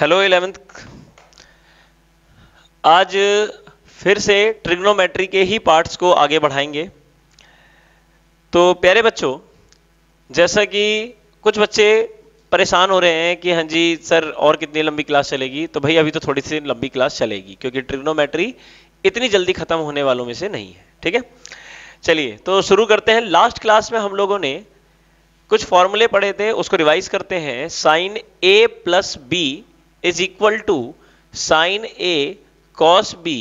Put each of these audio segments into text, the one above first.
Hello eleventh आज फिर से ट्रिग्नोमेट्री के ही पार्ट्स को आगे बढ़ाएँगे। तो प्यारे बच्चों, जैसा कि कुछ बच्चे परेशान हो रहे हैं कि हाँ जी, सर, और कितनी लंबी क्लास चलेगी? तो भाई, अभी तो थोड़ी सी लंबी क्लास चलेगी, क्योंकि ट्रिग्नोमेट्री इतनी जल्दी खत्म होने वालों में से नहीं है, ठीक है? चलिए तो शुरू करते हैं। लास्ट क्लास में हम लोगों ने कुछ फॉर्मूले पढ़े थे, उसको रिवाइज करते हैं। Sine A plus B is equal to sine A cos B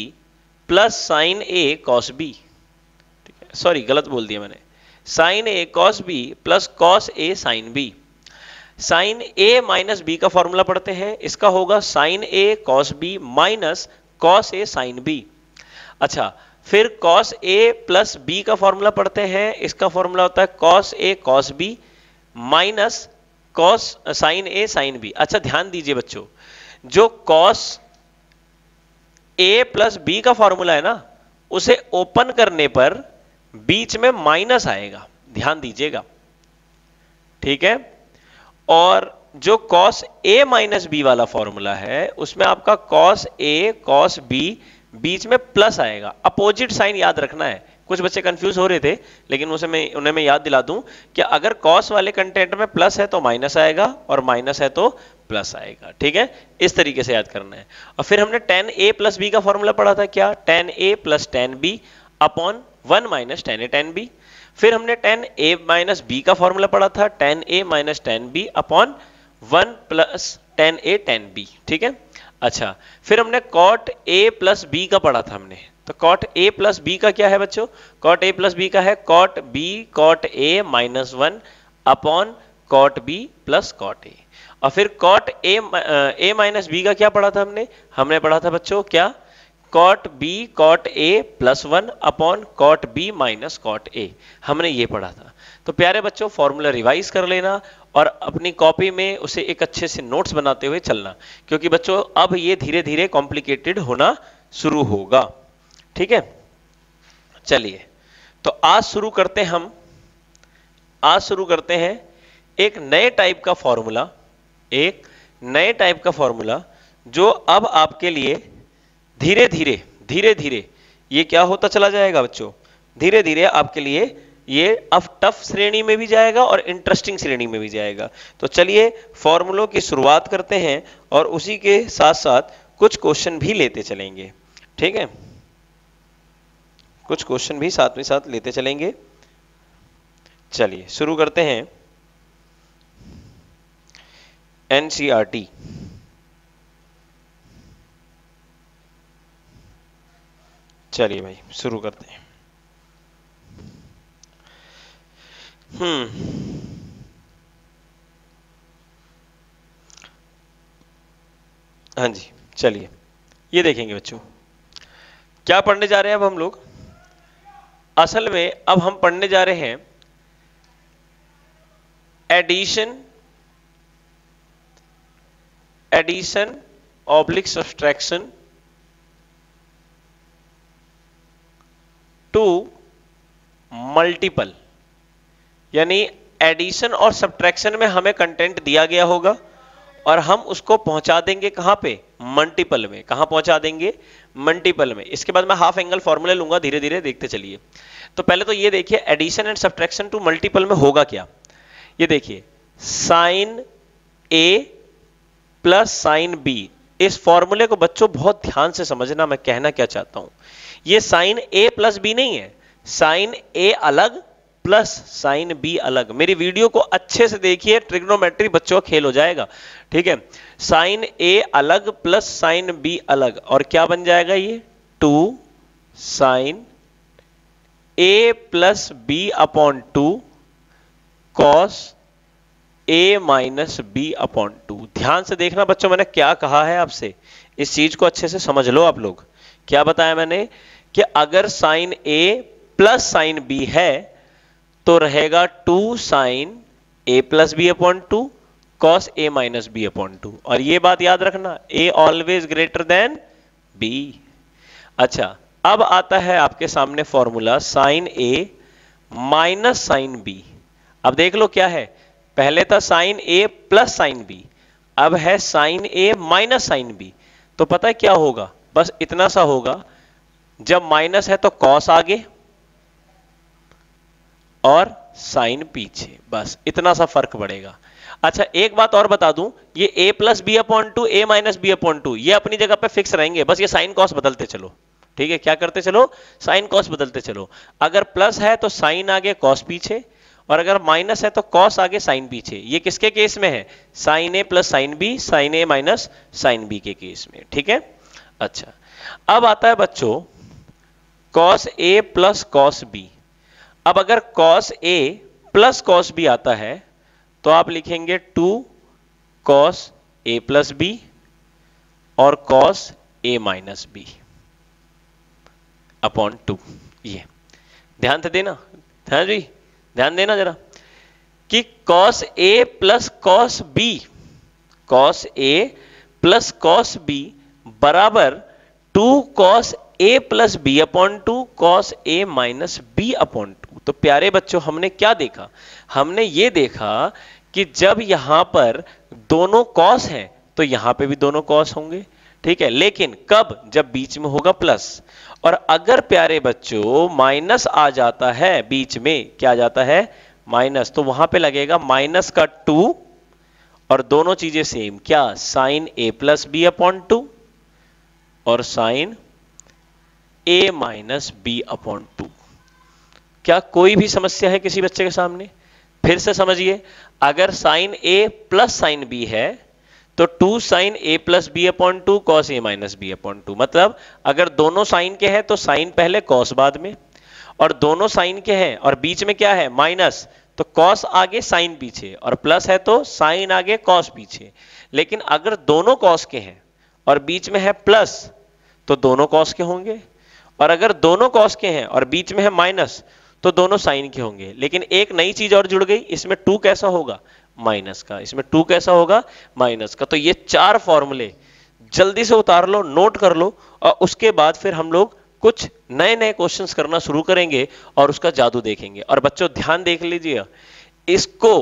plus sine A cos B sorry गलत बोल दिया मैंने। Sine A cos B plus cos A sine B sine A minus B का formula पढ़ते हैं। इसका होगा sine A cos B minus cos A sine B अच्छा फिर कॉस ए प्लस बी का फॉर्मूला पढ़ते हैं। इसका फॉर्मूला होता है cos A cos B minus cos sine A sine B अच्छा ध्यान दीजिए बच्चों। जो कॉस ए प्लस बी का फॉर्मूला है ना, उसे ओपन करने पर बीच में माइनस आएगा। ध्यान दीजिएगा। ठीक है? और जो कॉस ए माइनस बी वाला फॉर्मूला है, उसमें आपका कॉस ए कॉस बी बीच में प्लस आएगा। अपोजिट साइन याद रखना है। कुछ बच्चे कंफ्यूज हो रहे थे, लेकिन उसे मैं, उन्हें मैं याद दिला दूँ कि अगर कॉस वाले कंटेंट में प्लस है तो माइनस आएगा, और माइनस है तो प्लस आएगा, ठीक है? इस तरीके से याद करना है। और फिर हमने टेन ए प्लस बी का फॉर्मूला पढ़ा था क्या? Tan A plus tan B upon one minus tan A tan B फिर हमने टेन ए माइनस बी का फॉर्मूला पढ़ा था tan A minus tan B upon one plus tan A tan B ठीक है? अच्छा फिर हमने कॉट ए प्लस बी का पढ़ा था हमने। तो कॉट ए प्लस बी का क्या है बच्चों? कॉट ए प्लस बी का है cot B cot A minus one upon cot B plus cot A और फिर cot A A minus B का क्या पढ़ा था हमने? हमने पढ़ा था बच्चों, क्या? Cot B cot A plus one upon cot B minus cot A हमने ये पढ़ा था। तो प्यारे बच्चों फॉर्मूला रिवाइज कर लेना और अपनी कॉपी में उसे एक अच्छे से नोट्स बनाते हुए चलना, क्योंकि बच्चों, अब ये धीरे धीरे कॉम्प्लिकेटेड होना शुरू होगा। ठीक है? चलिए। तो आज शुरू करते हम। आज शुरू करते हैं एक नए टाइप का फॉर्मूला एक नए टाइप का फॉर्मूला जो अब आपके लिए धीरे धीरे धीरे धीरे ये क्या होता चला जाएगा बच्चों? धीरे धीरे आपके लिए ये अब टफ श्रेणी में भी जाएगा और इंटरेस्टिंग श्रेणी में भी जाएगा। तो चलिए फॉर्मूलों की शुरुआत करते हैं और उसी के साथ साथ कुछ क्वेश्चन भी लेते चलेंगे। ठीक है? कुछ क्वेश्चन भी साथ में साथ लेते चलेंगे। चलिए शुरू करते हैं। एनसीआरटी चलिए भाई, शुरू करते हैं। हम्म। हाँ जी, चलिए। ये देखेंगे बच्चों। क्या पढ़ने जा रहे हैं अब हम लोग? असल में अब हम पढ़ने जा रहे हैं addition addition oblique subtraction to multiple यानी एडिशन और सब्ट्रैक्शन में हमें कंटेंट दिया गया होगा और हम उसको पहुँचा देंगे कहाँ पे? मल्टीपल में। कहाँ पहुँचा देंगे? मल्टीपल में। इसके बाद मैं हाफ़ एंगल फॉर्मूले लूँगा धीरे धीरे देखते चलिए। तो पहले तो ये देखिए addition and subtraction to multiple में होगा क्या? ये देखिए sine A plus sine B. इस फॉर्मूले को बच्चों बहुत ध्यान से समझना मैं कहना क्या चाहता हूँ। ये साइन ए प्लस बी नहीं है। साइन ए अलग प्लस साइन बी अलग। मेरी वीडियो को अच्छे से देखिए, ट्रिग्नोमेट्री बच्चों का खेल हो जाएगा। ठीक है? साइन ए अलग प्लस साइन बी अलग। और क्या बन जाएगा ये? Two sine A plus B upon two cos A minus B upon two ध्यान से देखना बच्चों, मैंने क्या कहा है आपसे? इस चीज़ को अच्छे से समझ लो आप लोग। क्या बताया मैंने? कि अगर sine A plus sine B है तो रहेगा two sine A plus B upon two cos A minus B upon two और ये बात याद रखना A always greater than B अच्छा अब आता है आपके सामने formula sine A minus sine B अब देख लो क्या है। पहले था sine A plus sine B अब है sine A minus sine B तो पता है क्या होगा? बस इतना सा होगा। जब माइनस है तो कॉस आगे और साइन पीछे। बस इतना सा फ़र्क पड़ेगा। अच्छा एक बात और बता दूँ। ये a plus B upon two A minus B upon two ये अपनी जगह पे फिक्स रहेंगे। बस ये साइन कॉस बदलते चलो। ठीक है? क्या करते चलो? साइन कॉस बदलते चलो। अगर प्लस है तो साइन आगे कॉस पीछे। और अगर माइनस है तो कॉस आगे साइन पीछे ये किसके केस में है? Sine A plus sine B sine A minus sine B के केस में। ठीक है? अच्छा। अब आता है बच्चों cos A plus cos B अब अगर cos A plus cos B आता है तो आप लिखेंगे two cos A plus B और cos A minus B upon two ये। ध्यान से देना। ध्यान जी? ध्यान देना जरा, कि cos A plus cos B cos A plus cos B बराबर two cos A plus B upon two cos A minus B upon two तो प्यारे बच्चों, हमने क्या देखा? हमने ये देखा कि जब यहाँ पर दोनों कॉस हैं तो यहाँ पे भी दोनों कॉस होंगे। ठीक है? लेकिन कब? जब बीच में होगा प्लस और अगर प्यारे बच्चों माइनस आ जाता है बीच में, क्या आ जाता है? माइनस तो वहाँ पे लगेगा माइनस का टू और दोनों चीज़ें सेम क्या? Sine A plus B upon two और sine A minus B upon two क्या कोई भी समस्या है किसी बच्चे के सामने? फिर से समझिए, अगर sine A plus sine B है तो two sine A plus B upon two cos A minus B upon two. मतलब अगर दोनों साइन के हैं तो साइन पहले कॉस बाद में, और दोनों साइन के हैं, और बीच में क्या है, माइनस तो कॉस आगे साइन पीछे, और प्लस है तो साइन आगे कॉस पीछे। लेकिन अगर दोनों कॉस के हैं, और बीच में है प्लस तो दोनों कॉस के होंगे, और अगर दोनों कॉस के हैं, और बीच में है माइनस तो दोनों साइन के होंगे। लेकिन एक नई चीज़ और जुड़ गई, इसमें टू कैसा होगा? माइनस का। इसमें टू कैसा होगा? माइनस का। तो ये चार फॉर्मूले, जल्दी से उतार लो, नोट कर लो, और उसके बाद फिर हम लोग कुछ नए नए क्वेश्चंस करना शुरू करेंगे और उसका जादू देखेंगे। और बच्चों, ध्यान देख लीजिए, इसको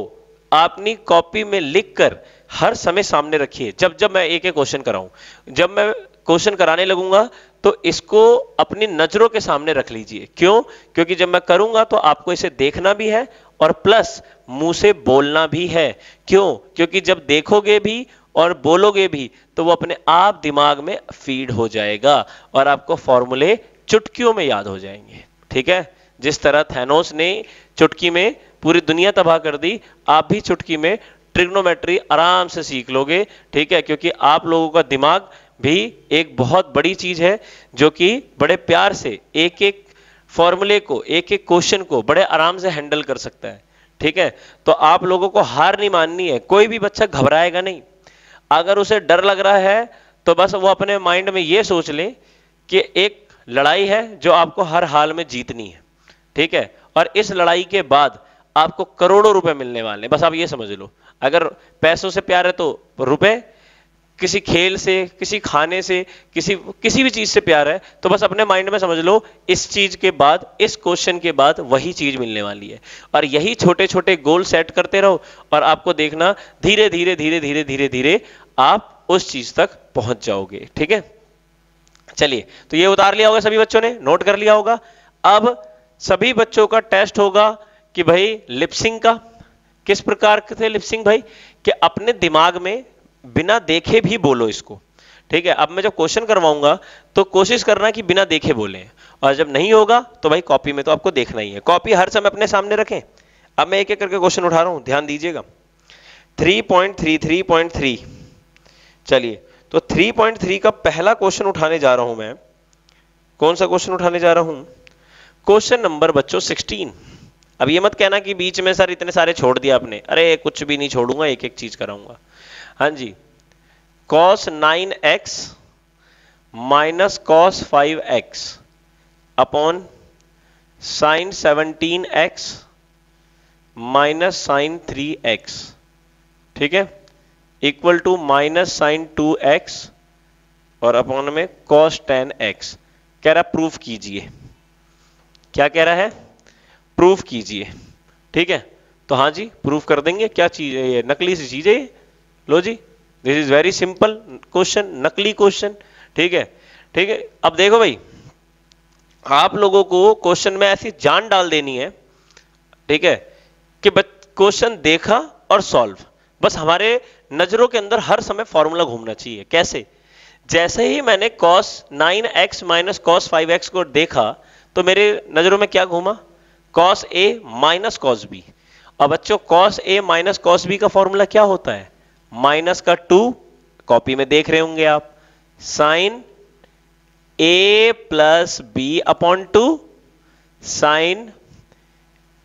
अपनी कॉपी में लिखकर हर समय सामने रखिए। जब जब मैं एक एक क्वेश्चन कराऊं, जब मैं क्वेश्चन कराने लगूँगा तो इसको अपनी नज़रों के सामने रख लीजिए। क्यों? क्योंकि जब मैं करूँगा तो आपको इसे देखना भी है और प्लस मुँह से बोलना भी है। क्यों? क्योंकि जब देखोगे भी और बोलोगे भी तो वो अपने आप दिमाग में फ़ीड हो जाएगा और आपको फॉर्मूले चुटकियों में याद हो जाएँगे। ठीक है? जिस तरह थैनोस ने चुटकी में पूरी दुनिया तबाह कर दी, आप भी चुटकी में ट्रिग्नोमेट्री आराम से सीख लोगे। ठीक है? क्योंकि आप लोगों का दिमाग भी एक बहुत बड़ी चीज़ है, जो कि बड़े प्यार से एक एक फॉर्मूले को, एक एक क्वेश्चन को बड़े आराम से हैंडल कर सकता है, ठीक है? तो आप लोगों को हार नहीं माननी है, कोई भी बच्चा घबराएगा नहीं। अगर उसे डर लग रहा है तो बस वो अपने माइंड में ये सोच ले कि एक लड़ाई है जो आपको हर हाल में जीतनी है, ठीक है? और इस लड़ाई के बाद आपको करोड़ों रुपए मिलने वाले बस आप ये समझ लो। अगर पैसों से प्यार है तो रुपए किसी खेल से, किसी खाने से, किसी किसी भी चीज़ से प्यार है तो बस अपने माइंड में समझ लो, इस चीज़ के बाद, इस क्वेश्चन के बाद वही चीज़ मिलने वाली है। और यही छोटे छोटे गोल सेट करते रहो, और आपको देखना धीरे धीरे धीरे धीरे धीरे धीरे आप उस चीज़ तक पहुँच जाओगे, ठीक है? चलिए तो ये उतार लिया होगा सभी बच्चों ने नोट कर लिया होगा। अब सभी बच्चों का टेस्ट होगा कि भाई लिपसिंग का, किस प्रकार के थे लिपसिंग भाई? कि अपने दिमाग में बिना देखे भी बोलो इसको। ठीक है? अब मैं जब क्वेश्चन करवाऊँगा तो कोशिश करना कि बिना देखे बोले। और जब नहीं होगा तो भाई कॉपी में तो आपको देखना ही है। कॉपी हर समय अपने सामने रखें। अब मैं एक एक करके क्वेश्चन उठा रहा हूँ। ध्यान दीजिएगा। 3.3 3.3 चलिए। तो 3.3 का पहला क्वेश्चन उठाने जा रहा हूँ मैं। कौन सा क्वेश्चन उठाने जा रहा हूँ? क्वेश्चन नंबर बच्चों 16 अब ये मत कहना कि बीच में सर इतने सारे छोड़ दिया आपने। अरे कुछ भी नहीं छोड़ूँगा एक एक चीज़ कराऊँगा। हाँ जी। Cos nine x minus cos five x upon sine seventeen x minus sine three x ठीक है? Equal to minus sine two x और अपॉन में कॉस टेन एक्स कह रहा प्रूफ कीजिए। क्या कह रहा है? प्रूफ कीजिए। ठीक है? तो हाँ जी प्रूफ कर देंगे। क्या चीज़ है ये? नकली सी चीज़ है लो जी this is very simple question नकली क्वेश्चन ठीक है? ठीक है, अब देखो भाई, आप लोगों को क्वेश्चन में ऐसी जान डाल देनी है, ठीक है, कि क्वेश्चन देखा और सॉल्व बस हमारे नज़रों के अंदर हर समय फॉर्मूला घूमना चाहिए, कैसे? जैसे ही मैंने cos 9x minus cos five को देखा तो मेरे नज़रों में क्या घूमा? cos a minus cos B अब बच्चों, cos a minus cos B का फॉर्मूला क्या होता है? माइनस का टू, कॉपी में देख रहे होंगे आप, sine A plus B upon two, sine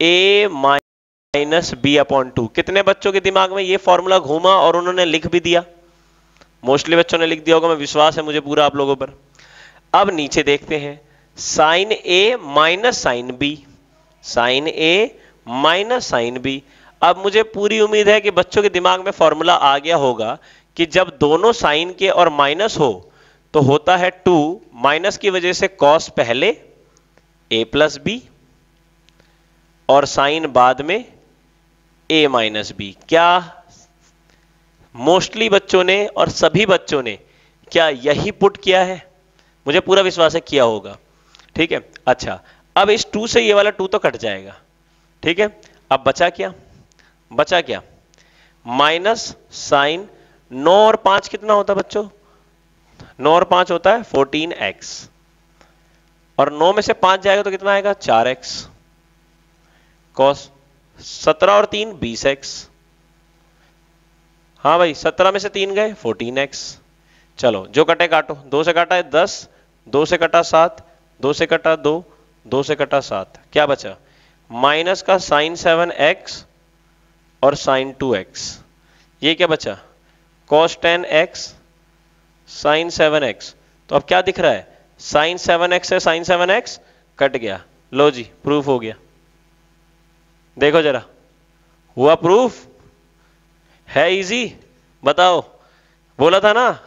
A minus B upon two. कितने बच्चों के दिमाग में ये फॉर्मूला घूमा और उन्होंने लिख भी दिया? मोस्टली बच्चों ने लिख दिया होगा, मैं विश्वास है मुझे पूरा आप लोगों पर। अब नीचे देखते हैं, sine A minus sine B, sine A minus sine B अब मुझे पूरी उम्मीद है कि बच्चों के दिमाग में फॉर्मूला आ गया होगा कि जब दोनों साइन के और माइनस हो तो होता है टू माइनस की वजह से कॉस पहले ए प्लस बी और साइन बाद में ए माइनस बी क्या मोस्टली बच्चों ने और सभी बच्चों ने, क्या यही पुट किया है? मुझे पूरा विश्वास है किया होगा। ठीक है? अच्छा अब इस टू से ये वाला टू तो कट जाएगा। ठीक है? अब बचा क्या? बचा क्या? माइनस साइन नौ और पाँच कितना होता बच्चों? नौ और पाँच होता है फोर्टीन एक्स। और नौ में से पाँच जाएगा तो कितना आएगा? चार एक्स। कॉस सत्रह और तीन बीस एक्स। हाँ भाई, सत्रह में से तीन गए, फोर्टीन एक्स। चलो, जो कटे काटो। दो से काटा है दस, दो से कटा सात, दो से कटा दो दो से कटा सात। क्या बचा? माइनस का साइन सेवन एक्स और साइन टू एक्स ये क्या बचा? Cos ten x sine seven x तो अब क्या दिख रहा है? साइन सेवन एक्स है साइन सेवन एक्स कट गया। लो जी प्रूफ हो गया। देखो जरा। हुआ प्रूफ है इजी बताओ। बोला था ना,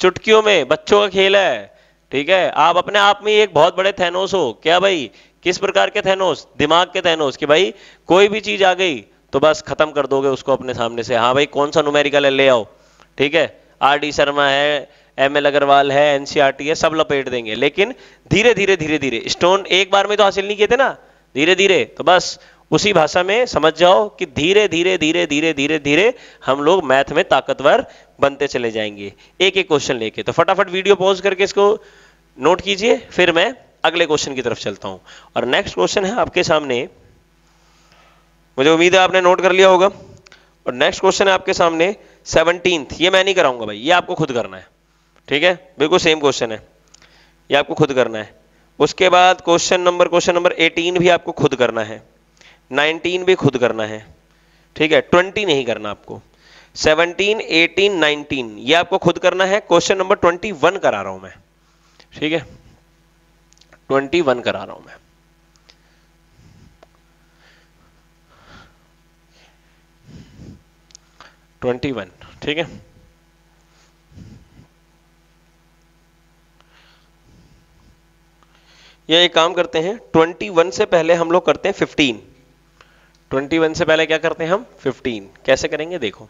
चुटकियों में बच्चों का खेल है। ठीक है? आप अपने आप में एक बहुत बड़े थैनोस हो। क्या भाई? किस प्रकार के थैनोस दिमाग के थैनोस कि भाई, कोई भी चीज़ आ गई तो बस खत्म कर दोगे उसको अपने सामने से। हाँ भाई, कौन सा नुमेरिकल है ले आओ? ठीक है? आर डी शर्मा है, एम एल अग्रवाल है एनसीआरटी है, सब लपेट देंगे। लेकिन धीरे धीरे धीरे धीरे स्टोन एक बार में तो हासिल नहीं किए थे ना? धीरे धीरे। तो बस उसी भाषा में समझ जाओ कि धीरे धीरे धीरे धीरे धीरे धीरे हम लोग मैथ में ताकतवर बनते चले जाएँगे। एक एक क्वेश्चन लेके। तो फटाफट वीडियो पॉज करके इसको नोट कीजिए, फिर मैं अगले क्वेश्चन की तरफ़ चलता हूँ। और नेक्स्ट क्वेश्चन है आपके सामने मुझे उम्मीद है आपने नोट कर लिया होगा। और नेक्स्ट क्वेश्चन है आपके सामने सेवनटीन ये मैं नहीं कराऊँगा भाई ये आपको खुद करना है। ठीक है? बिल्कुल सेम क्वेश्चन है। ये आपको खुद करना है। उसके बाद क्वेश्चन नंबर क्वेश्चन नंबर 18 भी आपको खुद करना है। 19 भी खुद करना है। ठीक है? 20 नहीं करना आपको। 17, 18, 19 ये आपको खुद करना है। क्वेश्चन नंबर 21 करा रहा हूँ मैं। ठीक है? 21 करा रहा हूँ मैं। ट्वेंटी वन, ठीक है? ये एक काम करते हैं, ट्वेंटी वन से पहले हम लोग करते हैं फिफ्टीन। ट्वेंटी वन से पहले क्या करते हैं हम? फिफ्टीन। कैसे करेंगे? देखो।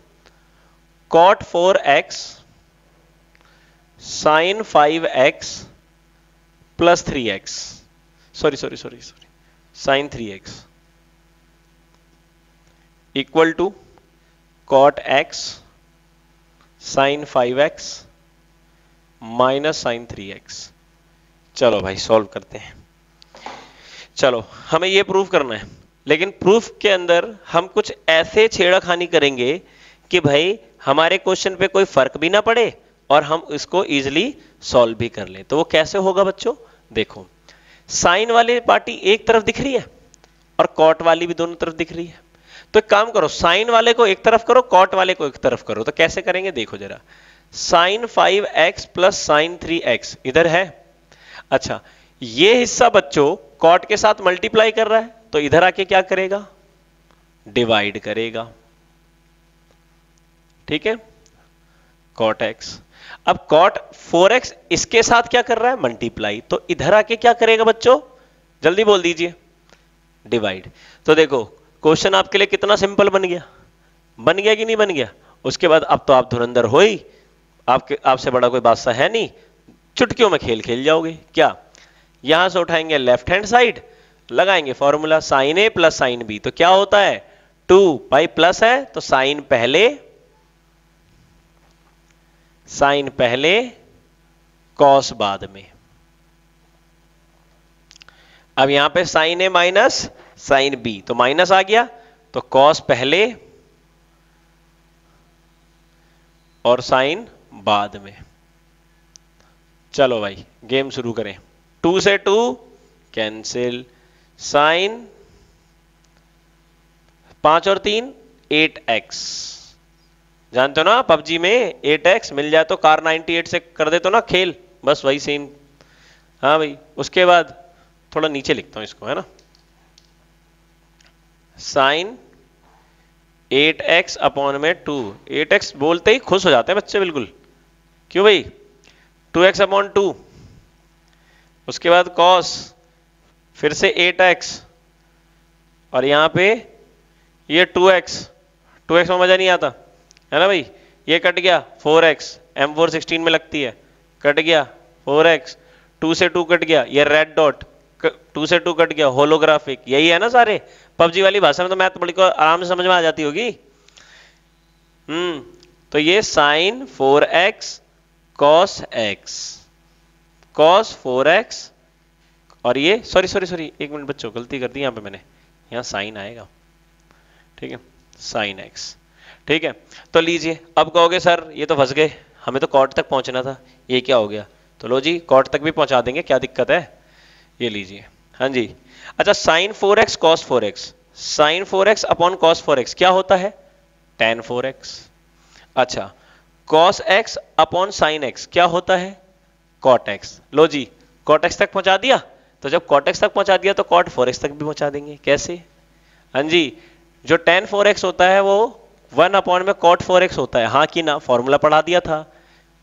Cot four x sine five x plus three x sorry sorry sorry sorry sine three x equal to cot x sine five x minus sine three x चलो भाई सॉल्व करते हैं। चलो, हमें यह प्रूफ करना है। लेकिन प्रूफ के अंदर हम कुछ ऐसे छेड़ाखानी करेंगे कि भाई, हमारे क्वेश्चन पे कोई फ़र्क भी ना पड़े और हम इसको इजिली सॉल्व भी कर लें। तो वो कैसे होगा बच्चों? देखो साइन वाली पार्टी एक तरफ़ दिख रही है और कॉट वाली भी दोनों तरफ़ दिख रही है। तो काम करो, साइन वाले को एक तरफ़ करो, कॉट वाले को एक तरफ़ करो। तो कैसे करेंगे? देखो जरा। Sine five x plus sine three x. इधर है? अच्छा ये हिस्सा बच्चों कॉट के साथ मल्टीप्लाई कर रहा है तो इधर आके क्या करेगा? डिवाइड करेगा। ठीक है? Cot x. अब कॉट फोर एक्स इसके साथ क्या कर रहा है? मल्टीप्लाई। तो इधर आके क्या करेगा बच्चों? जल्दी बोल दीजिए। डिवाइड। तो देखो क्वेश्चन आपके लिए कितना सिंपल बन गया? बन गया कि नहीं बन गया? उसके बाद अब तो आप धुरंधर हो ही। आपके, आपसे बड़ा कोई बादशाह है नहीं। चुटकियों में खेल खेल जाओगे। क्या? यहाँ से उठाएँगे लेफ़्ट हैंड साइड लगाएँगे formula sine A plus sine B तो क्या होता है? टू पाई प्लस है तो साइन पहले साइन पहले कॉस बाद में। अब यहाँ पे sine A minus sine B. तो माइनस आ गया तो कॉस पहले और साइन बाद में। चलो भाई, गेम शुरू करें। टू से टू कैंसिल साइन पाँच और तीन एट एक्स जानते हो ना, पबजी में एट एक्स मिल जाए तो कार 98 से कर दे तो ना, खेल। बस वही सेम हाँ भाई, उसके बाद थोड़ा नीचे लिखता हूँ इसको, है ना? साइन एट एक्स अपॉन में टू। एट एक्स बोलते ही खुश हो जाते हैं बच्चे बिल्कुल। क्यों भाई? Two x upon two. उसके बाद कॉस, फिर से एट एक्स। और यहाँ पे ये टू एक्स। टू एक्स में मज़ा नहीं आता। है ना भाई? ये कट गया, four x. M four sixteen में लगती है। कट गया, फोर एक्स। टू से टू कट गया, ये रेड डॉट टू से टू कट गया होलोग्राफिक यही है ना सारे? पबजी वाली भाषा में तो मैथ बड़ी को आराम से समझ में आ जाती होगी। हम्म तो ये sine four x, cos x, cos four x, और ये, सॉरी सॉरी सॉरी, एक मिनट बच्चों, गलती कर दी यहाँ पे मैंने। यहाँ साइन आएगा। ठीक है, साइन एक्स। ठीक है तो लीजिए, अब कहोगे, सर, ये तो फंस गए, हमें तो कॉट तक पहुँचना था, ये क्या हो गया? तो लो जी कॉट तक भी पहुँचा देंगे, क्या दिक्कत है? ये लीजिए। हाँ जी। अच्छा sine four x cos four x sine four x upon cos four x क्या होता है? टेन फोर एक्स अच्छा cos x upon sine x क्या होता है? कॉट एक्स लो जी कॉट एक्स तक पहुँचा दिया? तो जब कॉट एक्स तक पहुँचा दिया तो कॉट फोर एक्स तक भी पहुँचा देंगे। कैसे? हाँ जी, जो टेन फोर एक्स होता है वो वन अपॉन में कॉट फोर एक्स होता है। हाँ कि ना? फॉर्मूला पढ़ा दिया था।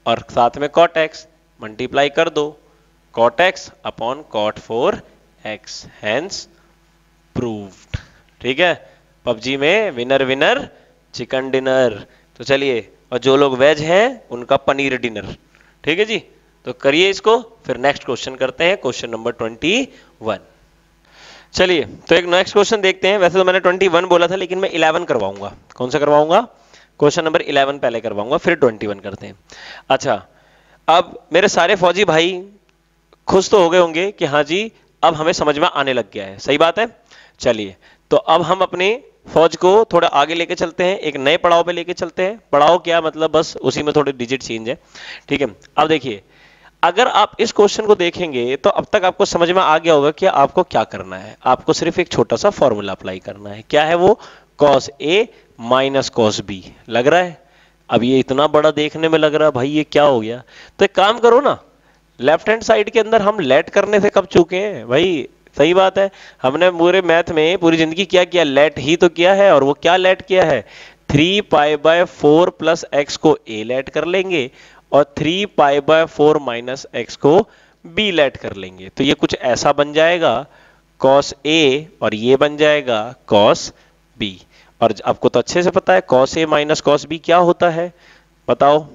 और साथ में कॉट एक्स मल्टीप्लाई कर दो। Cot x upon cot 4x hence proved. ठीक है? पबजी में विनर विनर चिकन डिनर तो चलिए, और जो लोग वेज हैं, उनका पनीर डिनर ठीक है जी? तो करिए इसको, फिर नेक्स्ट क्वेश्चन करते हैं क्वेश्चन नंबर ट्वेंटी वन चलिए तो एक नेक्स्ट क्वेश्चन देखते हैं. वैसे तो मैंने ट्वेंटी वन बोला था, लेकिन मैं इलेवन करवाऊँगा. कौन सा करवाऊँगा? क्वेश्चन नंबर इलेवन पहले करवाऊँगा, फिर ट्वेंटी वन करते हैं. अच्छा अब मेरे सारे फौजी भाई खुश तो हो गए होंगे कि हाँ जी अब हमें समझ में आने लग गया है। सही बात है? चलिए तो अब हम अपने फौज को थोड़ा आगे लेके चलते हैं, एक नए पड़ाव पे लेके चलते हैं। पड़ाव क्या मतलब? बस उसी में थोड़े डिजिट चेंज है। ठीक है, अब देखिए, अगर आप इस क्वेश्चन को देखेंगे तो अब तक आपको समझ में आ गया होगा कि आपको क्या करना है। आपको सिर्फ़ एक छोटा सा फॉर्मूला अप्लाई करना है। क्या है वो? Cos A minus cos B लग रहा है? अब ये इतना बड़ा देखने में लग रहा है, भाई ये क्या हो गया? तो एक काम करो ना लेफ़्ट हैंड साइड के अंदर हम लेट करने से कब चुके हैं? भाई, सही बात है। हमने पूरे मैथ में पूरी ज़िंदगी क्या किया? लेट ही तो किया है और वो क्या लेट किया है? Three pi by four plus x को ए लेट कर लेंगे और three pi by four minus x को बी लेट कर लेंगे। तो ये कुछ ऐसा बन जाएगा कॉस ए और ये बन जाएगा कॉस बी और आपको तो अच्छे से पता है cos A minus cos B क्या होता है? बताओ।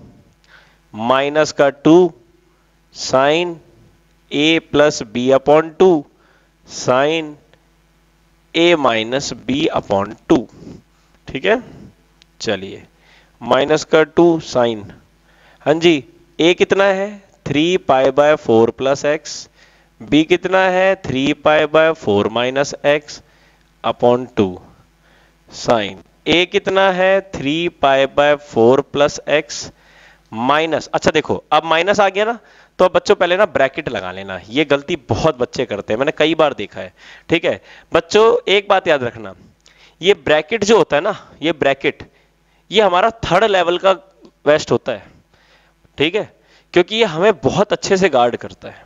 माइनस का two sine A plus B upon two, sine A minus B upon two. ठीक है? चलिए, माइनस का टू, साइन। हाँ जी, ए कितना है? Three pi by four plus x. B कितना है? Three pi by four minus x upon two. Sine. A कितना है? Three pi by four plus x minus. अच्छा देखो, अब माइनस आ गया ना तो बच्चों पहले ना ब्रैकेट लगा लेना। ये गलती बहुत बच्चे करते हैं। मैंने कई बार देखा है। ठीक है? बच्चों, एक बात याद रखना। ये ब्रैकेट जो होता है ना, ये ब्रैकेट, ये हमारा थर्ड लेवल का वेस्ट होता है। ठीक है? क्योंकि ये हमें बहुत अच्छे से गार्ड करता है।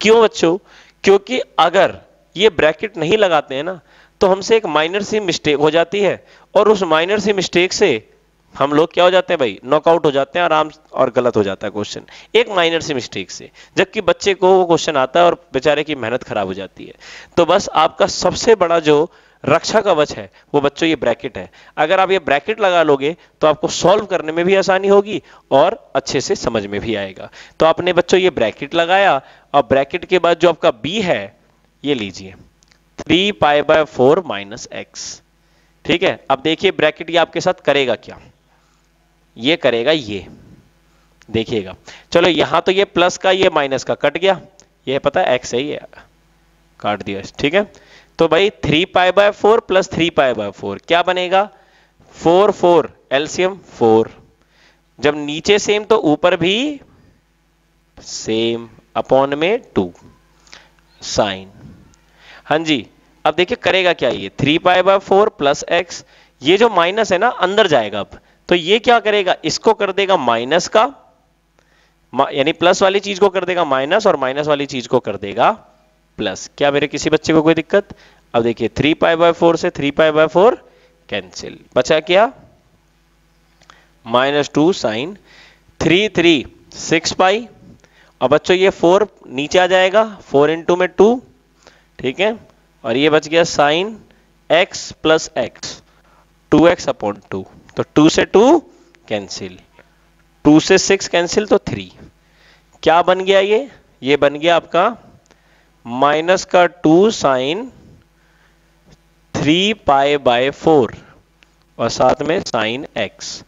क्यों बच्चों? क्योंकि अगर ये ब्रैकेट नहीं लगाते हैं ना तो हमसे एक माइनर सी मिस्टेक हो जाती है। और उस माइनर सी मिस्टेक से हम लोग क्या हो जाते हैं भाई? नॉकआउट हो जाते हैं, आराम और गलत हो जाता है क्वेश्चन एक माइनर सी मिस्टेक से, जबकि बच्चे को वो क्वेश्चन आता है और बेचारे की मेहनत खराब हो जाती है। तो बस आपका सबसे बड़ा जो रक्षा कवच है, वो बच्चों ये ब्रैकेट है। अगर आप ये ब्रैकेट लगा लोगे तो आपको सॉल्व करने में भी आसानी होगी और अच्छे से समझ में भी आएगा। तो आपने बच्चों ये ब्रैकेट लगाया और ब्रैकेट के बाद जो आपका बी है, ये लीजिए। Three pi by four minus x ठीक है? अब देखिए ब्रैकेट ये आपके साथ करेगा क्या? ये करेगा ये। देखिएगा। चलो यहाँ तो ये प्लस का, ये माइनस का कट गया। ये पता है एक्स है, ये काट दिया। ठीक है? तो भाई three pi by four plus three pi by four क्या बनेगा? फोर फोर एल्सियम फोर जब नीचे सेम तो ऊपर भी सेम अपॉन में टू साइन हाँ जी, अब देखिए करेगा क्या ये? Three pi by four plus x ये जो माइनस है ना, अंदर जाएगा अब। तो ये क्या करेगा? इसको कर देगा माइनस का यानी प्लस वाली चीज़ को कर देगा माइनस और माइनस वाली चीज़ को कर देगा प्लस। क्या मेरे किसी बच्चे को कोई दिक्कत? अब देखिए थ्री पाई बाय फोर से three pi by four cancel बचा क्या? Minus two sine three three six pi और बच्चों, ये फोर नीचे आ जाएगा फोर इंटू में टू ठीक है? और ये बच गया sine x plus x two x upon two तो टू से टू कैंसिल टू से सिक्स कैंसिल तो थ्री क्या बन गया ये? ये बन गया आपका माइनस का two sine three pi by four और साथ में साइन एक्स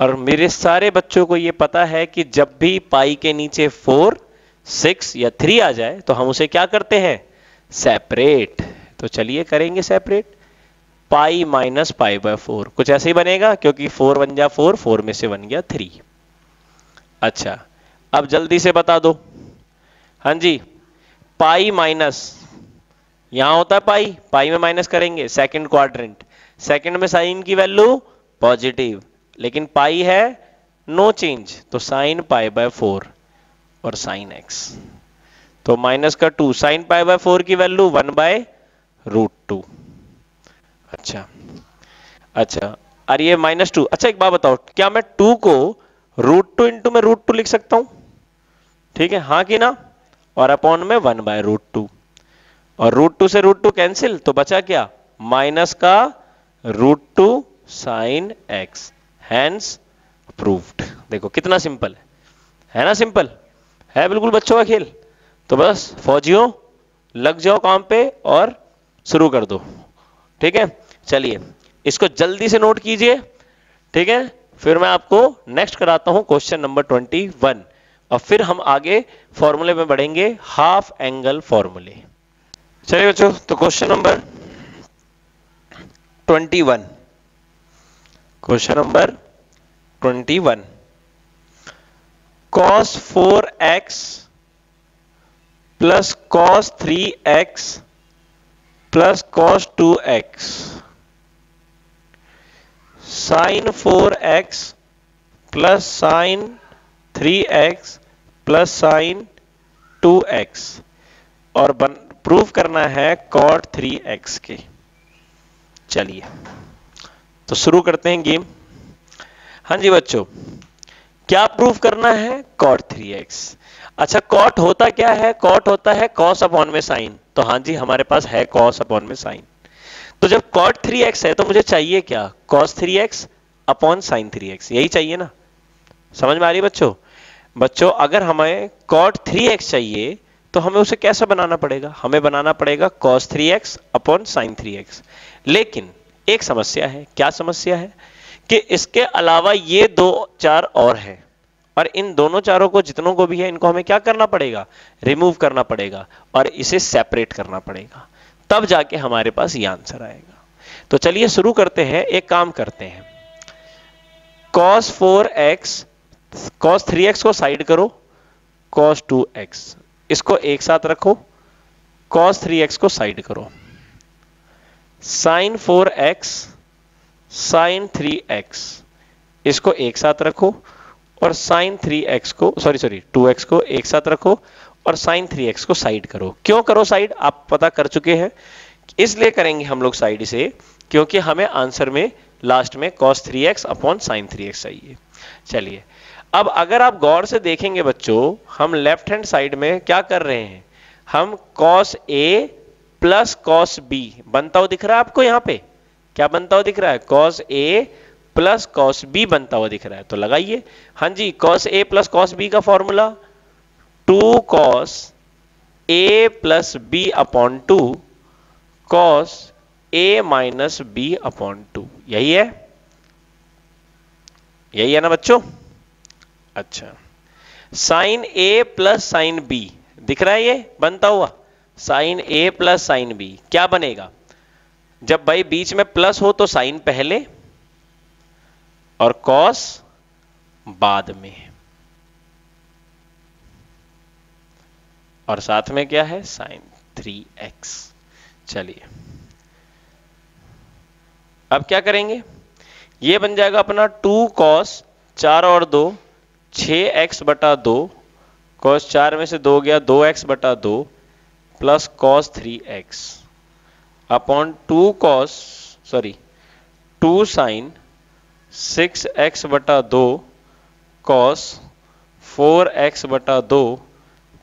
और मेरे सारे बच्चों को ये पता है कि जब भी पाई के नीचे फोर सिक्स या थ्री आ जाए तो हम उसे क्या करते हैं? सेपरेट तो चलिए करेंगे separate pi minus pi by four. कुछ ऐसे ही बनेगा, क्योंकि फोर बन जा फोर फोर में से बन गया थ्री। अच्छा अब जल्दी से बता दो। हाँ जी, पाई माइनस, यहाँ होता है पाई पाई में माइनस करेंगे सेकंड क्वाड्रेंट सेकंड में साइन की वैल्यू पॉजिटिव लेकिन पाई है नो चेंज तो साइन पाई बाय फोर और साइन एक्स तो माइनस का two sine pi by four की value one by root two अच्छा। अच्छा अरे ये माइनस टू अच्छा एक बात बताओ, क्या मैं टू को रूट टू इंटू में रूट टू लिख सकता हूँ? ठीक है हाँ कि ना? और अपॉन में वन बाय रूट टू और रूट टू से रूट टू कैंसिल तो बचा क्या? माइनस का root two sine x hence proved देखो, कितना सिंपल है। है ना सिंपल है बिल्कुल बच्चों का खेल। तो बस, फौजियों, लग जाओ काम पे और शुरू कर दो। ठीक है? चलिए, इसको जल्दी से नोट कीजिए, ठीक है? फिर मैं आपको नेक्स्ट कराता हूँ क्वेश्चन नंबर ट्वेंटी वन और फिर हम आगे फॉर्मूले में बढ़ेंगे हाफ़ एंगल फॉर्मूले चलिए बच्चों तो question number twenty one question number twenty one cos four x plus cos three x plus cos two x sine four x plus sine three x plus sine two x. और बन, prove करना है cot three x के। चलिए तो शुरू करते हैं गेम। हाँ जी बच्चों, क्या प्रूफ करना है? Cot three x. अच्छा कॉट होता क्या है? कॉट होता है कॉस अपॉन में साइन। तो हाँ जी, हमारे पास है कॉस अपॉन में साइन। तो जब कॉट थ्री एक्स है तो मुझे चाहिए क्या? Cos three x upon sine three x यही चाहिए ना? समझ में आ रही बच्चों? बच्चों, अगर हमें कॉट थ्री एक्स चाहिए तो हमें उसे कैसा बनाना पड़ेगा? हमें बनाना पड़ेगा cos three x upon sine three x लेकिन एक समस्या है, क्या समस्या है? कि इसके अलावा ये दो चार और हैं, और इन दोनों चारों को, जितनों को भी है, इनको हमें क्या करना पड़ेगा? रिमूव करना पड़ेगा, और इसे सेपरेट करना पड़ेगा। तब जाके हमारे पास ये आंसर आएगा। तो चलिए शुरू करते हैं, एक काम करते हैं। cos 4x cos 3x को साइड करो, cos 2x इसको एक साथ रखो, cos 3x को साइड करो। sin 4x sin 3x इसको एक साथ रखो, और थ्री एक्स को सॉरी सॉरी टू एक्स को एक साथ रखो और साइन थ्री एक्स को साइड करो। क्यों करो साइड? आप पता कर चुके हैं। इसलिए करेंगे हम लोग साइड से क्योंकि हमें आंसर में लास्ट में cos three x upon sine three x चाहिए। चलिए, अब अगर आप गौर से देखेंगे बच्चों, हम लेफ़्ट हैंड साइड में क्या कर रहे हैं? हम cos A plus cos B बनता हुआ दिख रहा है आपको यहाँ पे? क्या बनता हुआ दिख रहा है? Cos A plus cos B बनता हुआ दिख रहा है। तो लगाइए। हाँ जी cos A plus cos B का formula two cos A plus B upon two cos A minus B upon two यही है? यही है ना बच्चों? अच्छा। Sine A plus sine B दिख रहा है ये? बनता हुआ। Sine A plus sine B क्या बनेगा? जब भाई बीच में प्लस हो तो साइन पहले और कॉस बाद में। और साथ में क्या है? साइन थ्री एक्स चलिए। अब क्या करेंगे? ये बन जाएगा अपना टू कॉस चार और दो छ एक्स बटा दो कॉस चार में से दो गया, दो एक्स बटा दो plus cos three x upon two cos sorry two sine six x बटा दो कॉस फोर एक्स बटा दो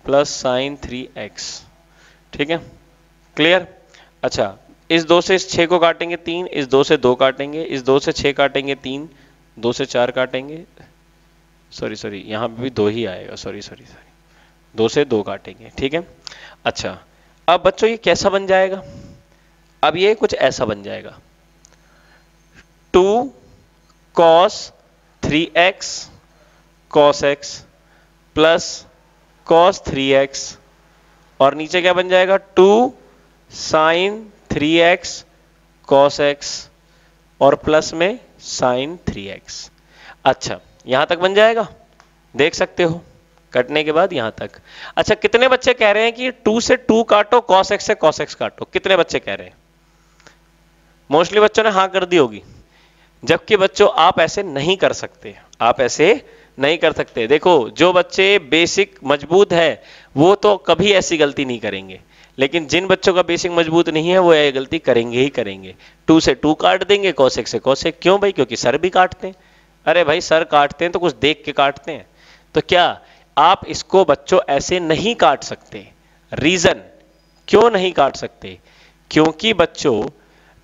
प्लस साइन थ्री एक्स। ठीक है? क्लियर? अच्छा इस दो से इस छः को काटेंगे तीन, इस दो से दो काटेंगे, इस दो से छः काटेंगे तीन, दो से चार काटेंगे। सॉरी सॉरी, यहाँ भी दो ही आएगा। Sorry sorry sorry. दो से दो काटेंगे, ठीक है? अच्छा अब बच्चों ये कैसा बन जाएगा? अब ये कुछ ऐसा बन जाएगा। Two cos three x, cos x, plus cos three x और नीचे क्या बन जाएगा? Two sine three x cos x और प्लस में साइन थ्री एक्स अच्छा यहाँ तक बन जाएगा? देख सकते हो, कटने के बाद यहाँ तक। अच्छा कितने बच्चे कह रहे हैं कि टू से टू काटो कॉस एक्स से कॉस एक्स काटो? कितने बच्चे कह रहे हैं? मोस्टली बच्चों ने हाँ कर दी होगी, जबकि बच्चों आप ऐसे नहीं कर सकते। आप ऐसे नहीं कर सकते। देखो, जो बच्चे बेसिक मज़बूत है, वो तो कभी ऐसी गलती नहीं करेंगे। लेकिन जिन बच्चों का बेसिक मज़बूत नहीं है, वो ये गलती करेंगे ही करेंगे। टू से टू काट देंगे, कौशिक से कौशिक। क्यों भाई? क्योंकि सर भी काटते हैं। अरे भाई, सर काटते हैं तो कुछ देख के काटते हैं। तो क्या आप इसको बच्चों ऐसे नहीं काट सकते? रीजन क्यों नहीं काट सकते? क्योंकि बच्चों,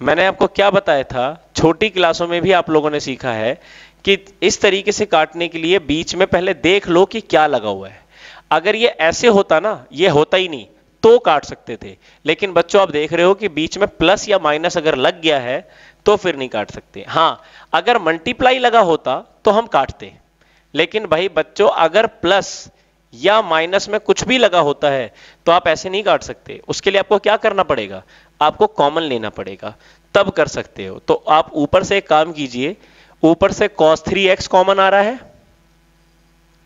मैंने आपको क्या बताया था, छोटी क्लासों में भी आप लोगों ने सीखा है कि इस तरीके से काटने के लिए बीच में पहले देख लो कि क्या लगा हुआ है। अगर ये ऐसे होता ना, ये होता ही नहीं तो काट सकते थे। लेकिन बच्चों, आप देख रहे हो कि बीच में प्लस या माइनस अगर लग गया है तो फिर नहीं काट सकते। हाँ अगर मल्टीप्लाई लगा होता तो हम काटते। लेकिन भाई, बच्चों, अगर प्लस या माइनस में कुछ भी लगा होता है तो आप ऐसे नहीं काट सकते। उसके लिए आपको क्या करना पड़ेगा? आपको कॉमन लेना पड़ेगा। तब कर सकते हो। तो आप ऊपर से एक काम कीजिए ऊपर से कॉस थ्री एक्स कॉमन आ रहा है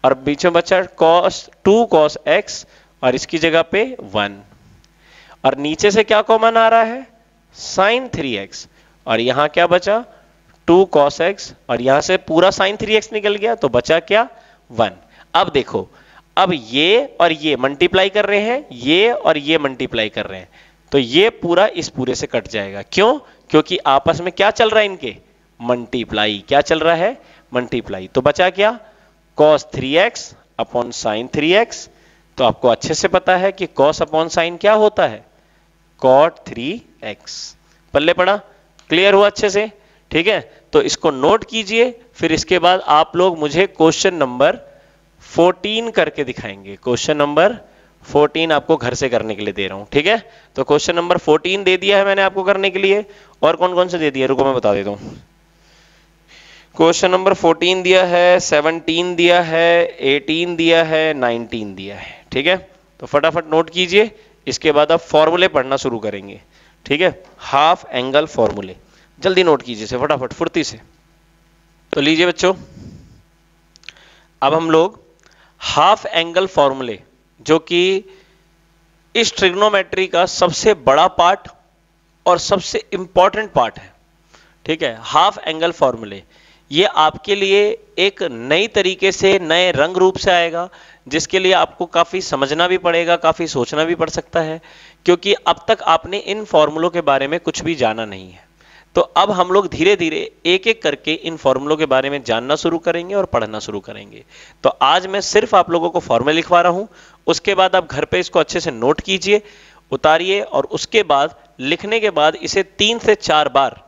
और बीच में बच्चा कॉस टू कॉस एक्स और इसकी जगह पे वन और नीचे से क्या कॉमन आ रहा है? साइन थ्री एक्स और यहाँ क्या बचा? टू कॉस एक्स और यहाँ से पूरा साइन थ्री एक्स निकल गया तो बचा क्या? वन अब देखो, अब ये और ये मल्टीप्लाई कर रहे हैं, ये और ये मल्टीप्लाई कर रहे हैं. तो ये पूरा इस पूरे से कट जाएगा. क्यों? क्योंकि आपस में क्या चल रहा है इनके? मल्टीप्लाई क्या चल रहा है? मल्टीप्लाई तो बचा क्या? Cos three x upon sine three x तो आपको अच्छे से पता है कि कॉस अपॉन साइन क्या होता है? कॉट थ्री एक्स पल्ले पड़ा क्लियर हुआ अच्छे से, ठीक है? तो इसको नोट कीजिए, फिर इसके बाद आप लोग मुझे क्वेश्चन नंबर 14 करके दिखाएँगे। क्वेश्चन नंबर 14 आपको घर से करने के लिए दे रहा हूँ, ठीक है? तो क्वेश्चन नंबर 14 दे दिया है मैंने आपको करने के लिए, और कौन कौन से दे दिया रुको, मैं बता देता हूँ। क्वेश्चन नंबर 14 दिया है 17 दिया है 18 दिया है 19 दिया है। ठीक है? तो फटाफट नोट कीजिए, इसके बाद आप फॉर्मूले पढ़ना शुरू करेंगे। ठीक है? हाफ़ एंगल फॉर्मूले। जल्दी नोट कीजिए से फटाफट, फुर्ती से। तो लीजिए बच्चों, अब हम लोग हाफ़ एंगल फॉर्मूले, जो कि इस ट्रिग्नोमेट्री का सबसे बड़ा पार्ट और सबसे इंपॉर्टेंट पार्ट है। ठीक है? हाफ़ एंगल फॉर्मूले। ये आपके लिए एक नई तरीके से नए रंग रूप से आएगा, जिसके लिए आपको काफ़ी समझना भी पड़ेगा, काफ़ी सोचना भी पड़ सकता है, क्योंकि अब तक आपने इन फॉर्मूलों के बारे में कुछ भी जाना नहीं है। तो अब हम लोग धीरे धीरे एक एक करके इन फॉर्मूलों के बारे में जानना शुरू करेंगे और पढ़ना शुरू करेंगे। तो आज मैं सिर्फ़ आप लोगों को फॉर्मूले लिखवा रहा हूँ, उसके बाद आप घर पे इसको अच्छे से नोट कीजिए, उतारिए, और उसके बाद, लिखने के बाद इसे तीन से चार बार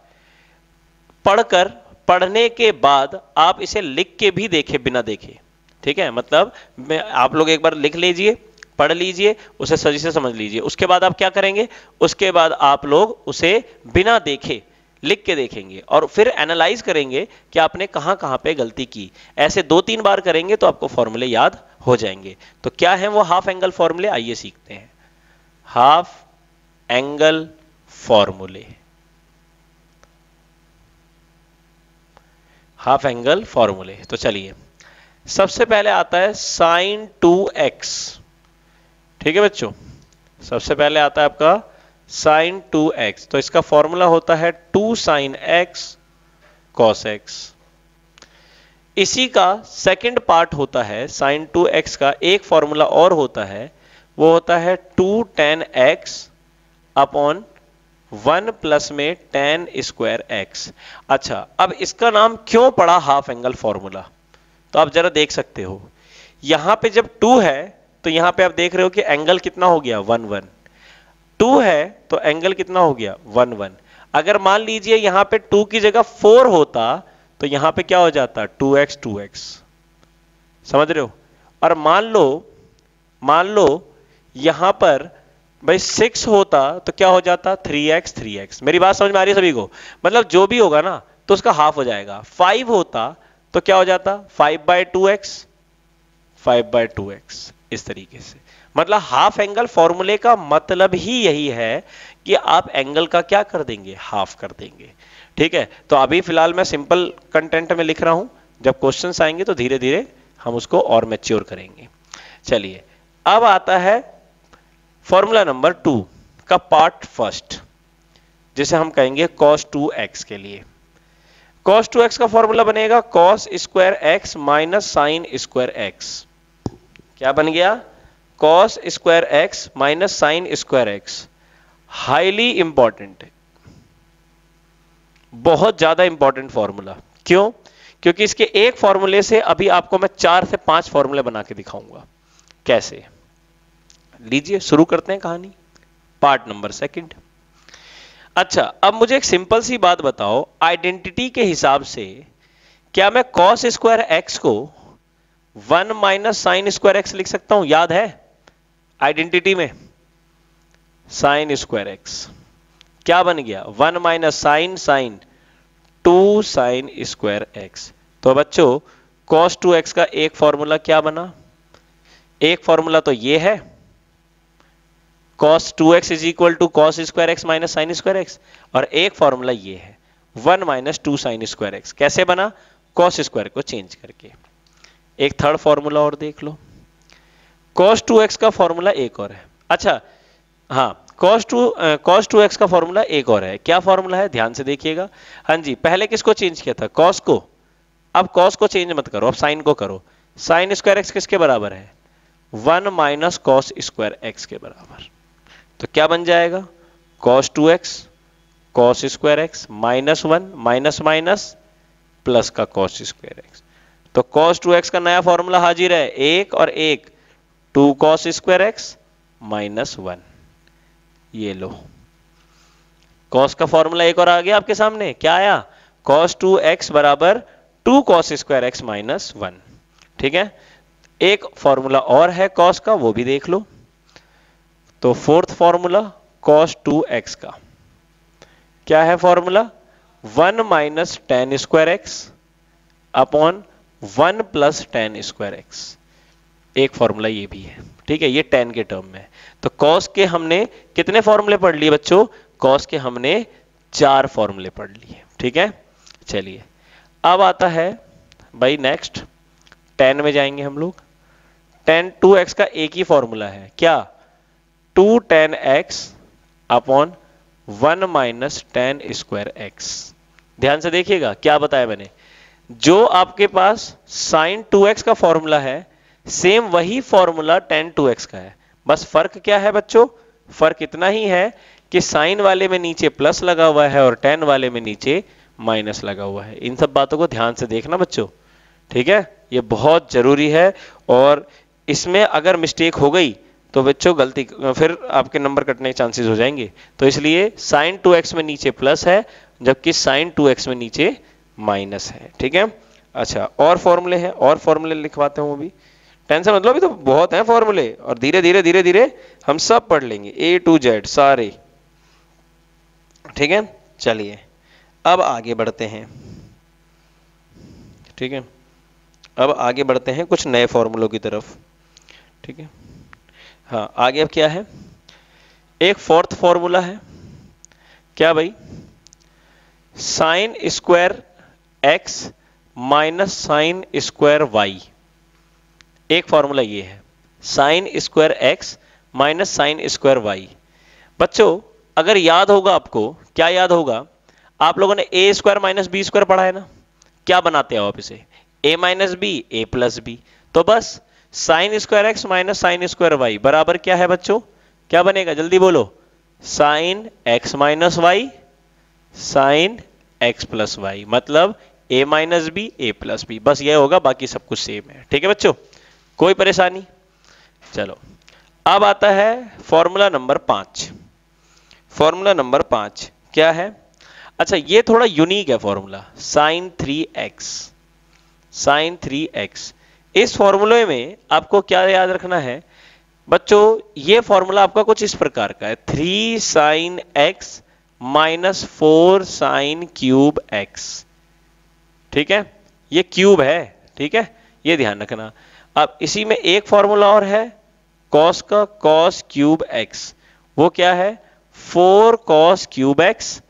पढ़कर पढ़ने के बाद आप इसे लिख के भी देखे, बिना देखे। ठीक है? मतलब मैं, आप लोग एक बार लिख लीजिए, पढ़ लीजिए, उसे सही से समझ लीजिए। उसके बाद आप क्या करेंगे? उसके बाद आप लोग उसे बिना देखे, लिख के देखेंगे। और फिर एनालाइज करेंगे कि आपने कहाँ कहाँ पे गलती की। ऐसे दो तीन बार करेंगे तो आपको फॉर्मूले याद हो जाएँगे। तो क्या है वो हाफ़ एंगल फॉर्मूले आइए सीखते हैं। हाफ़ एंगल फॉर्मूले हाफ़ एंगल फॉर्मूले तो चलिए। सबसे पहले आता है साइन टू एक्स ठीक है बच्चों? सबसे पहले आता है आपका साइन टू एक्स तो इसका फॉर्मूला होता है two sine x cos x इसी का सेकंड पार्ट होता है साइन टू एक्स का एक फॉर्मूला और होता है, वो होता है two tan x upon one plus में टेन स्क्वायर एक्स अच्छा अब इसका नाम क्यों पड़ा हाफ़ एंगल फॉर्मूला तो आप जरा देख सकते हो। यहाँ पे जब टू है तो यहाँ पे आप देख रहे हो कि एंगल कितना हो गया? वन वन टू है तो एंगल कितना हो गया? वन वन अगर मान लीजिए यहाँ पे टू की जगह फोर होता तो यहाँ पे क्या हो जाता? टू एक्स टू एक्स समझ रहे हो? और मान लो मान लो, यहाँ पर भाई सिक्स होता तो क्या हो जाता? थ्री एक्स थ्री एक्स मेरी बात समझ में आ रही है सभी को? मतलब जो भी होगा ना तो उसका हाफ़ हो जाएगा। फाइव होता तो क्या हो जाता? Five by two x five by two x इस तरीके से। मतलब हाफ़ एंगल फॉर्मूले का मतलब ही यही है कि आप एंगल का क्या कर देंगे? हाफ़ कर देंगे। ठीक है? तो अभी फ़िलहाल मैं सिंपल कंटेंट में लिख रहा हूँ। जब क्वेश्चंस आएँगे तो धीरे धीरे हम उसको और मेच्योर करेंगे। चलिए, अब आता है फॉर्मूला नंबर टू का पार्ट फ़र्स्ट, जिसे हम कहेंगे cos 2x के लिए। cos 2x का फॉर्मूला बनेगा cos square x minus sine square x. क्या बन गया? cos square x minus sine square x. Highly important. बहुत ज़्यादा इंपॉर्टेंट फॉर्मूला। क्यों? क्योंकि इसके एक फॉर्मूले से अभी आपको मैं चार से पाँच फॉर्मूले बना के दिखाऊँगा। कैसे? लीजिए, शुरू करते हैं कहानी। Part number second. अच्छा अब मुझे एक सिंपल सी बात बताओ, आइडेंटिटी के हिसाब से, क्या मैं कॉस स्क्वायर एक्स को one minus sine square x लिख सकता हूँ? याद है? आइडेंटिटी में। साइन स्क्वायर एक्स क्या बन गया? One minus sine sine two sine square x तो बच्चों कॉस टू एक्स का एक फॉर्मूला क्या बना? एक फॉर्मूला तो ये है। Cos 2x is equal to cos square x minus sine square x और एक फॉर्मूला ये है one minus two sine square x कैसे बना? cos स्क्वायर को चेंज करके। एक थर्ड फॉर्मूला और देख लो। cos 2x का फॉर्मूला एक और है। अच्छा हाँ cos 2 cos 2x का फॉर्मूला एक और है। क्या फॉर्मूला है? ध्यान से देखिएगा। हाँ जी, पहले किसको चेंज किया था? cos को। अब cos को चेंज मत करो, अब साइन को करो। साइन स्क्वायर एक्स किसके बराबर है? One minus cos square x के बराबर। तो क्या बन जाएगा? Cos two x cos square x minus one minus minus plus का कॉस स्क्वायर एक्स तो कॉस टू एक्स का नया फॉर्मूला हाजिर है। एक और एक two cos square x minus one ये लो। कॉस का फॉर्मूला एक और आ गया आपके सामने। क्या आया? कॉस टू एक्स बराबर two cos square x minus one ठीक है? एक फॉर्मूला और है कॉस का, वो भी देख लो। तो fourth formula cos two x का। क्या है formula? One minus tan square x upon one plus tan square x. एक फॉर्मूला ये भी है। ठीक है, ये टेन के टर्म में तो कॉस के हमने कितने फॉर्मूले पढ़ लिए बच्चों? कॉस के हमने चार फॉर्मूले पढ़ लिए। ठीक है? चलिए। अब आता है भाई नेक्स्ट टेन में जाएँगे हम लोग। टेन टू एक्स का एक ही फॉर्मूला है। क्या? Two tan x upon one minus tan square x. ध्यान से देखिएगा, क्या बताया मैंने? जो आपके पास साइन टू एक्स का फॉर्मूला है, सेम वही फॉर्मूला टेन टू एक्स का है। बस फ़र्क क्या है बच्चों? फ़र्क इतना ही है कि साइन वाले में नीचे प्लस लगा हुआ है और टेन वाले में नीचे माइनस लगा हुआ है। इन सब बातों को ध्यान से देखना बच्चों। ठीक है? ये बहुत ज़रूरी है और इसमें अगर मिस्टेक हो गई तो बच्चों, गलती, फिर आपके नंबर कटने के चांसेस हो जाएँगे। तो इसलिए साइन टू एक्स में नीचे प्लस है, जबकि साइन टू एक्स में नीचे माइनस है, ठीक है? अच्छा और फॉर्मूले हैं, और फॉर्मूले लिखवाते हैं वो भी टेंशन मतलब अभी तो बहुत हैं फॉर्मूले और धीरे धीरे धीरे धीरे हम सब पढ़ लेंगे। ए टू जेड सारे। ठीक है? चलिए, अब आगे बढ़ते हैं। ठीक है? अब आगे बढ़ते हैं कुछ नए फॉर्मूलों की तरफ़। ठीक है? हाँ आगे अब क्या है? एक फोर्थ फॉर्मूला है। क्या भाई? Sine square x minus sine square y एक फॉर्मूला ये है। Sine square x minus sine square y बच्चों, अगर याद होगा आपको, क्या याद होगा? आप लोगों ने A square minus B square पढ़ा है ना? क्या बनाते हो आप इसे? A minus B A plus B तो बस sine square x minus sine square y, बराबर क्या है बच्चों? क्या बनेगा? जल्दी बोलो। Sine x minus y, sine x plus y मतलब A minus B, A plus B. बस यह होगा, बाकी सब कुछ सेम है। ठीक है बच्चों? कोई परेशानी? चलो। अब आता है फॉर्मूला नंबर पाँच। फॉर्मूला नंबर पाँच क्या है? अच्छा ये थोड़ा यूनिक है formula sine three x. Sine three x. इस फॉर्मूले में आपको क्या याद रखना है? बच्चों, ये फॉर्मूला आपका कुछ इस प्रकार का है। Three sine x minus four sine cube x ठीक है? ये क्यूब है, ठीक है? ये ध्यान रखना। अब इसी में एक फॉर्मूला और है कॉस का कॉस क्यूब एक्स वो क्या है? Four cos cube x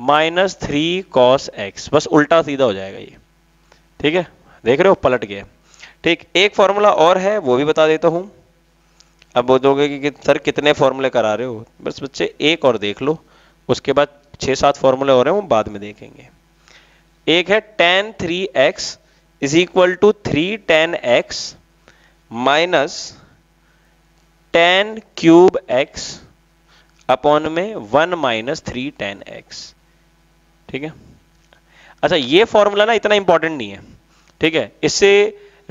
minus three cos x बस उल्टा सीधा हो जाएगा ये। ठीक है? देख रहे हो? पलट गया। ठीक एक फॉर्मूला और है वो भी बता देता हूँ। अब बोलोगे कि, कि सर कितने फॉर्मूले करा रहे हो? बस बच्चे एक और देख लो। उसके बाद छह सात फॉर्मूले और हैं वो बाद में देखेंगे। एक है ten three x is equal to three ten x minus ten cube x upon में one minus three ten x ठीक है? अच्छा ये फॉर्मूला ना इतना इंपॉर्टेंट नहीं है। ठीक है? इससे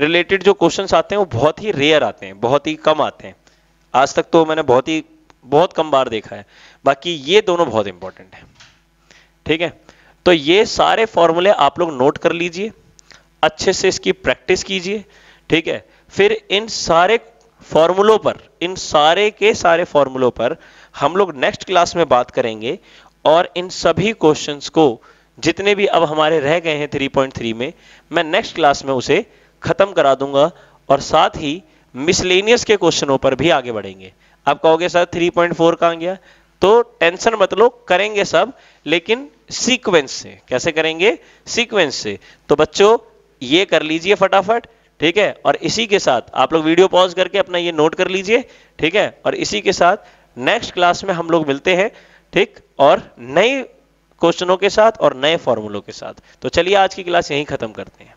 रिलेटेड जो क्वेश्चन आते हैं, वो बहुत ही रेयर आते हैं, बहुत ही कम आते हैं। आज तक तो मैंने बहुत ही, बहुत कम बार देखा है। बाकी ये दोनों बहुत इंपॉर्टेंट है। ठीक है? तो ये सारे फॉर्मूले आप लोग नोट कर लीजिए। अच्छे से इसकी प्रैक्टिस कीजिए। ठीक है? फिर इन सारे फॉर्मूलों पर, इन सारे के सारे फॉर्मूलों पर हम लोग नेक्स्ट क्लास में बात करेंगे और इन सभी क्वेश्चंस को जितने भी अब हमारे रह गए हैं 3.3 में, मैं नेक्स्ट क्लास में उसे खत्म करा दूँगा और साथ ही मिसलेनियस के क्वेश्चनों पर भी आगे बढ़ेंगे। आप कहोगे, सर 3.4 कहाँ गया? तो टेंशन मत लो, करेंगे सब, लेकिन सीक्वेंस से। कैसे करेंगे? सीक्वेंस से। तो बच्चों, ये कर लीजिए फटाफट, ठीक है? और इसी के साथ आप लोग वीडियो पॉज करके अपना ये नोट कर लीजिए, ठीक है? और इसी के साथ नेक्स्ट क्लास में हम लोग मिलते हैं, ठीक? और नए क्वेश्चनों के साथ और नए फॉर्मूलों के साथ। तो चलिए आज की क्लास यहीं खत्म करते हैं।